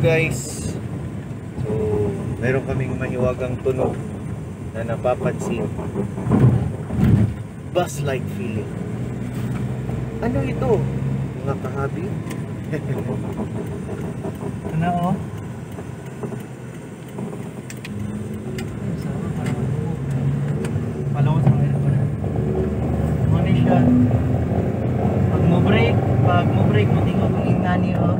Guys, so meron kaming mahiwagang tunog na napapansin. Bus-like feeling. Ano ito? Mga kahabi? Ano oh? Pag mo break, pag mo break, matingot ang ingani oh.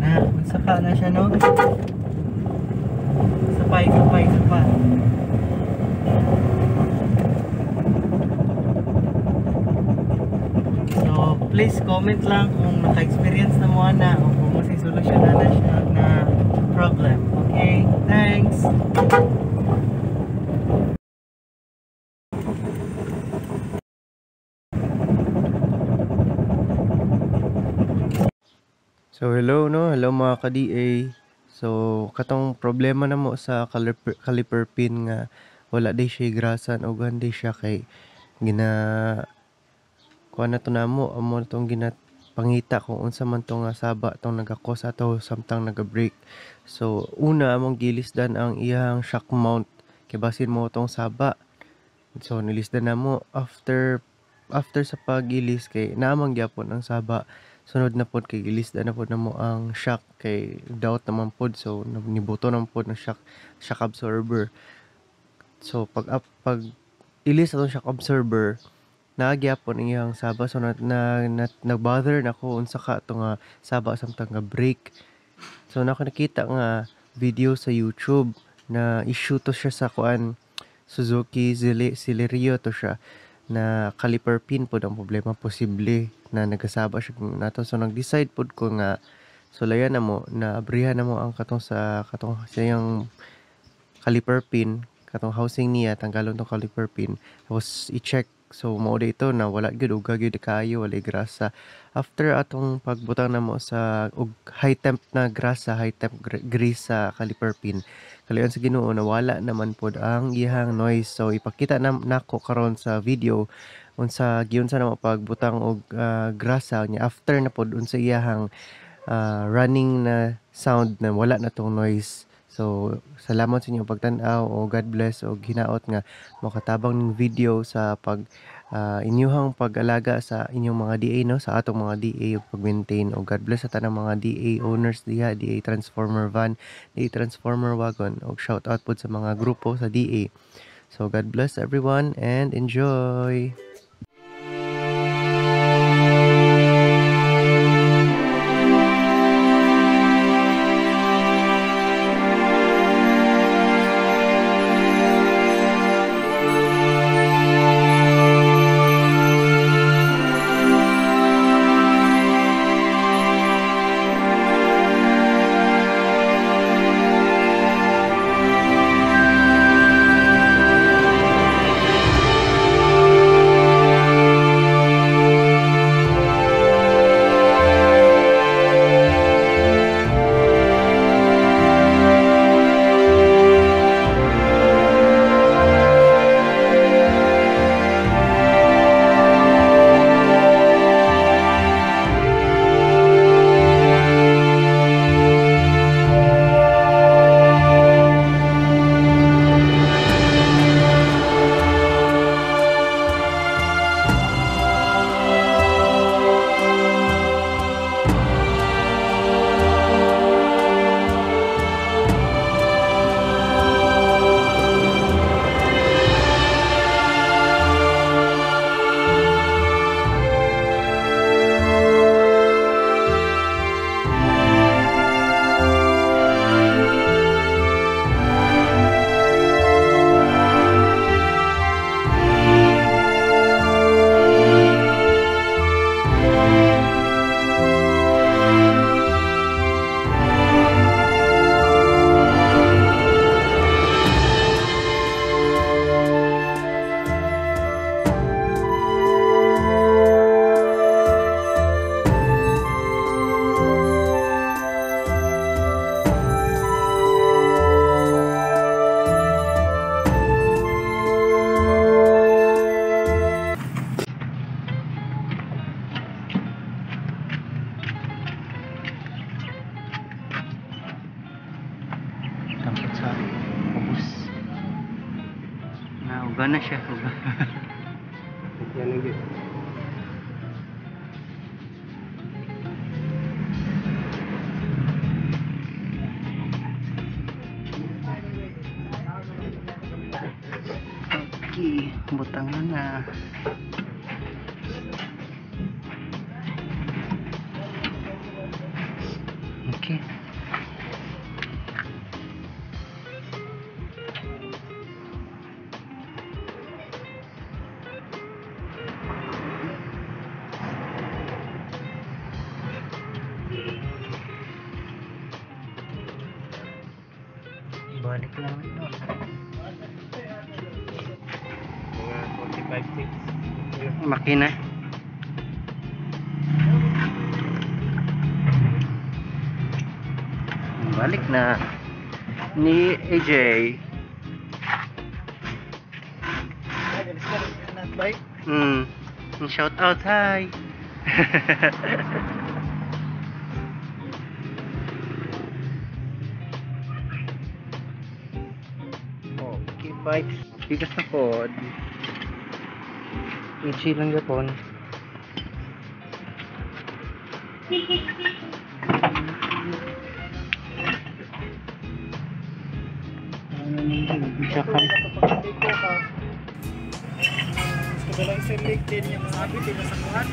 Na, mansaka na siya no? Sapay, sapay, sapay. So, please comment lang kung naka-experience na mo na o kung masay solusyon na na siya na problem. Okay? Thanks! So hello no, hello mga ka-DA. So katong problema na mo sa caliper, caliper pin nga wala day siya grasan o gandi siya kay gina kuha na to na mo amo tong gina pangita kung unsa man tong saba tong nagakos ato samtang naga-break. So una among gilisdan ang iyang shock mount kay basin mo tong saba. So nilisdan na mo after after sa pagilis kay naamang gyapon ang saba sunod na pod kay gilisda na pod na mo ang shock kay doubt naman pod. So nibuto naman pod ng shock shock absorber. So pag up pag ilis atong shock absorber nagyapon iyang saba. So na, na, na nag-bother na ko unsa ka to nga saba samtang nga break. So na nakita nga video sa YouTube na issue to siya sa kuan Suzuki Celerio to siya na caliper pin pod ang problema posible na nagasaba siya nato. So nag-decide pod ko nga sulayan na mo na abrihan na mo ang katong sa katong sa iyang caliper pin katong housing niya tanggalon tong caliper pin tapos i-check so mao ito na wala gyud uga gyud kayo wala grasa. After atong pagbutang na mo sa og high temp na grasa high temp gr- grease sa caliper pin kalian sa Ginoo na wala naman pod ang iyang noise. So ipakita na nako karon sa video unsa giunsa na mo pagbutang og ah, grasa nya after na pod unsa iyahang ah, running na sound na wala na tong noise. So salamat sa inyong pagtan-aw o God bless o hinaot nga makatabang ning video sa pag ah, inyuhang pag-alaga sa inyong mga DA no? Sa atong mga DA ug pag-maintain. O God bless sa tanang mga DA owners diha DA transformer van DA transformer wagon. O shout out pod sa mga grupo sa DA so God bless everyone and enjoy Kuha na siya. Yan ang yun. Okay, butang na na. Balik lang ito. Mga 45 Makina. Balik na ni AJ. Hmm. Shout out, hi. bikes. Bigas na pod. AJ lang yapon. Gusto ko lang select din yung mga abit, sa kuhan.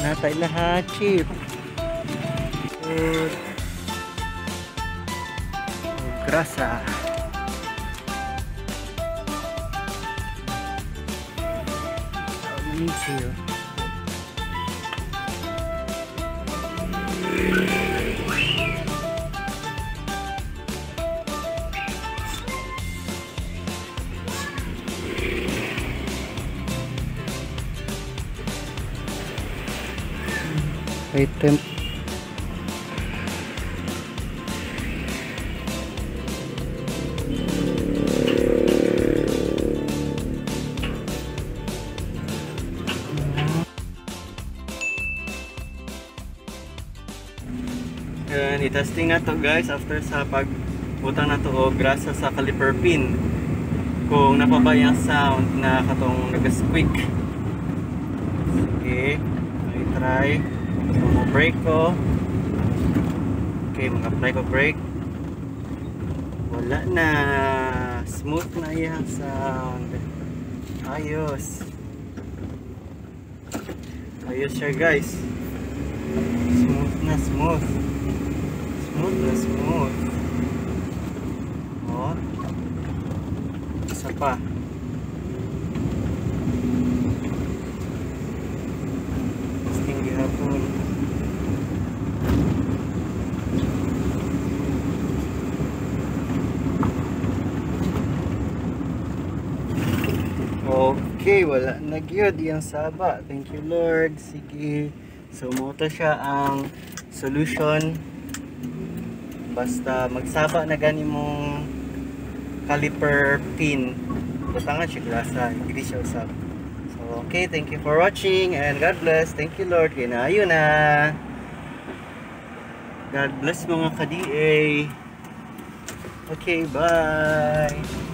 Nah, tayo lahat ah, chief good grasa ah. Ini sih. Item. Yan, i-testing na to guys after sa pagbutang na to o grasa sa caliper pin. Kung napaba yung sound na katong nag-squeak. Okay, I try. So, mo-brake ko. Okay, mag-apply ko brake. Wala na. Smooth na yung sound. Ayos. Ayos siya guys. Smooth na smooth. Smooth na smooth. Oh. Isa pa. Okay, wala na gyud yung saba. Thank you Lord. Sige. So mo to siya ang solution. Basta magsaba na gani mong caliper pin. Butangan siya grasa hindi siya usab so okay thank you for watching and God bless. Thank you Lord. Kinayo na. God bless mga ka-DA okay bye